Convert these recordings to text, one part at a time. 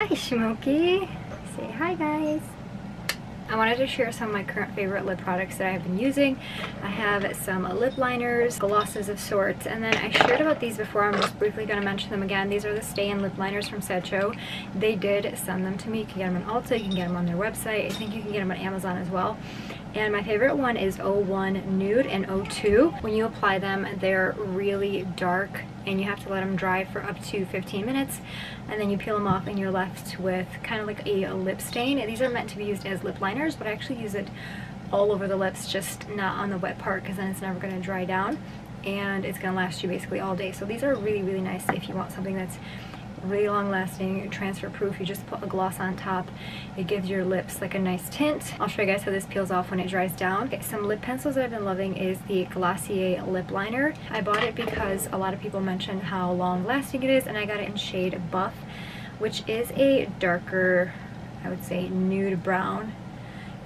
Hi Smokey! Say hi guys! I wanted to share some of my current favorite lip products that I've been using. I have some lip liners, glosses of sorts, and then I shared about these before. I'm just briefly going to mention them again. These are the Stay'N Lip Liners from Sacheu. They did send them to me. You can get them on Ulta, you can get them on their website. I think you can get them on Amazon as well. And my favorite one is 01 Nude and 02. When you apply them, they're really dark and you have to let them dry for up to 15 minutes and then you peel them off and you're left with kind of like a, a lip stain. These are meant to be used as lip liners, but I actually use it all over the lips, just not on the wet part because then it's never going to dry down and it's going to last you basically all day. So these are really, really nice if you want something that's really long lasting, transfer proof. You just put a gloss on top. It gives your lips like a nice tint. I'll show you guys how this peels off when it dries down. Okay, some lip pencils that I've been loving is the Glossier lip liner. I bought it because a lot of people mention how long lasting it is and I got it in shade Buff, which is a darker, I would say nude brown.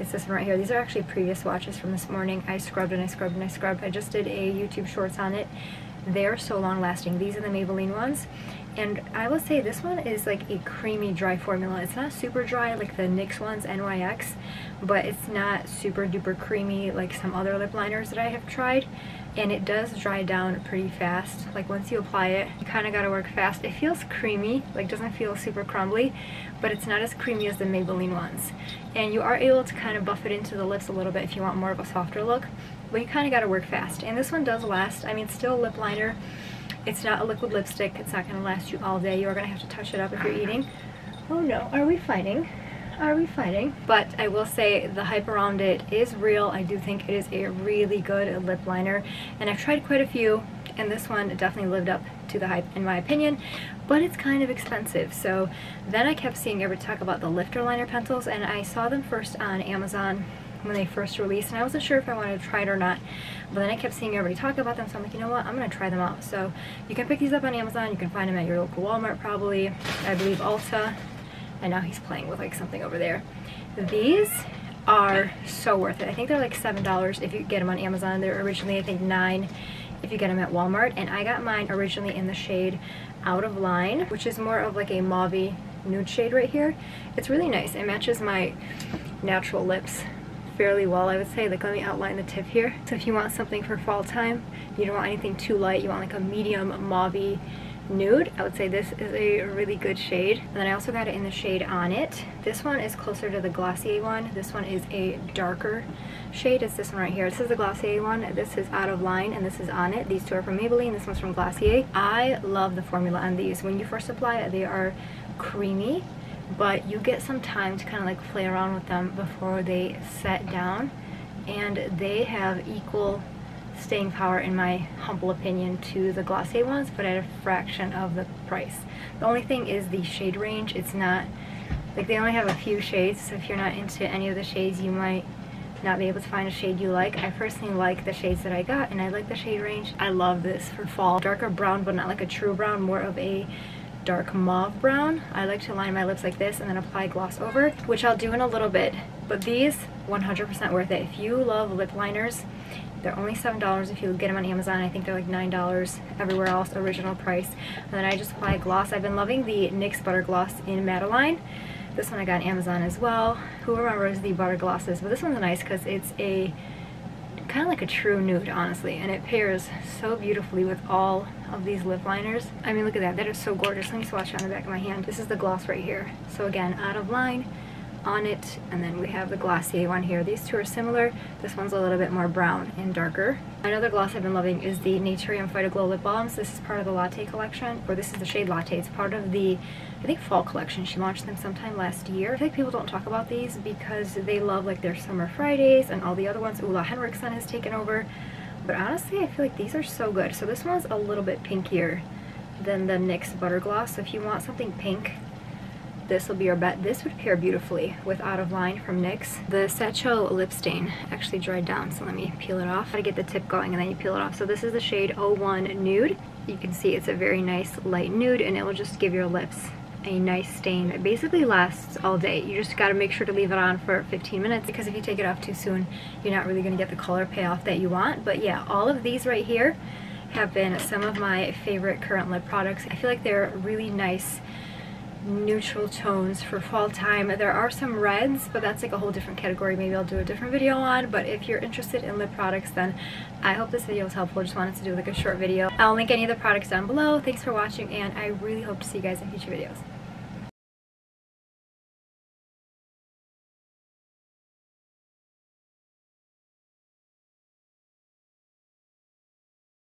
It's this one right here. These are actually previous swatches from this morning. I scrubbed and I scrubbed and I scrubbed. I just did a YouTube shorts on it. They're so long lasting. These are the Maybelline ones and I will say this one is like a creamy dry formula. It's not super dry like the NYX ones, NYX, but it's not super duper creamy like some other lip liners that I have tried. And it does dry down pretty fast. Like once you apply it, you kind of got to work fast. It feels creamy, like doesn't feel super crumbly, but it's not as creamy as the Maybelline ones. And you are able to kind of buff it into the lips a little bit if you want more of a softer look, you kind of got to work fast. And this one does last. I mean, still a lip liner, it's not a liquid lipstick. It's not going to last you all day. You are going to have to touch it up if you're eating. Oh no, are we fighting? Are we fighting? But I will say the hype around it is real. I do think it is a really good lip liner. And I've tried quite a few and this one definitely lived up to the hype in my opinion but it's kind of expensive so then I kept seeing everybody talk about the lifter liner pencils and I saw them first on Amazon when they first released and I wasn't sure if I wanted to try it or not. But then I kept seeing everybody talk about them so I'm like you know what? I'm gonna try them out. So you can pick these up on Amazon. You can find them at your local Walmart probably I believe Ulta. And now he's playing with like something over there. These are so worth it. I think they're like seven dollars if you get them on Amazon. They're originally I think nine if you get them at Walmart. And I got mine originally in the shade out of line which is more of like a mauve nude shade right here. It's really nice. It matches my natural lips fairly well, I would say. Like, let me outline the tip here. So if you want something for fall time, you don't want anything too light, you want like a medium mauve nude, I would say this is a really good shade. And then I also got it in the shade On It. This one is closer to the Glossier one. This one is a darker shade. It's this one right here. This is the Glossier one. This is Out of Line and this is On It. These two are from Maybelline. This one's from Glossier. I love the formula on these. When you first apply it, they are creamy but you get some time to kind of like play around with them before they set down and they have equal staying power in my humble opinion to the Glossier ones but at a fraction of the price. The only thing is the shade range. It's not like they only have a few shades so if you're not into any of the shades you might not be able to find a shade you like. I personally like the shades that I got and I like the shade range. I love this for fall. Darker brown but not like a true brown, more of a dark mauve brown. I like to line my lips like this and then apply gloss over, which I'll do in a little bit. But these, 100% worth it. If you love lip liners, they're only $7 if you get them on Amazon. I think they're like $9 everywhere else, original price. And then I just apply gloss. I've been loving the NYX Butter Gloss in Madeline. This one I got on Amazon as well. Who remembers the butter glosses? But this one's nice because it's a kind of like a true nude, honestly. And it pairs so beautifully with all of these lip liners. I mean, look at that. That is so gorgeous. Let me swatch it on the back of my hand. This is the gloss right here. So again, out of line on it and then we have the Glossier one here. These two are similar. This one's a little bit more brown and darker. Another gloss I've been loving is the Naturium Glow Lip Balms. This is part of the Latte collection, or this is the shade Latte. It's part of the, I think, fall collection. She launched them sometime last year. I like people don't talk about these because they love like their Summer Fridays and all the other ones. Ole Henriksen has taken over. But honestly, I feel like these are so good. So this one's a little bit pinkier than the NYX Butter Gloss. So if you want something pink, this will be your bet. This would pair beautifully with Out of Line from NYX. The Sacheu lip stain actually dried down, so let me peel it off. Gotta get the tip going and then you peel it off. So this is the shade 01 Nude. You can see it's a very nice light nude and it will just give your lips a nice stain that basically lasts all day. You just gotta make sure to leave it on for 15 minutes because if you take it off too soon, you're not really gonna get the color payoff that you want. But yeah, all of these right here have been some of my favorite current lip products. I feel like they're really nice neutral tones for fall time. There are some reds, but that's like a whole different category. Maybe I'll do a different video on, but if you're interested in lip products, then I hope this video was helpful. Just wanted to do like a short video. I'll link any of the products down below. Thanks for watching, and I really hope to see you guys in future videos.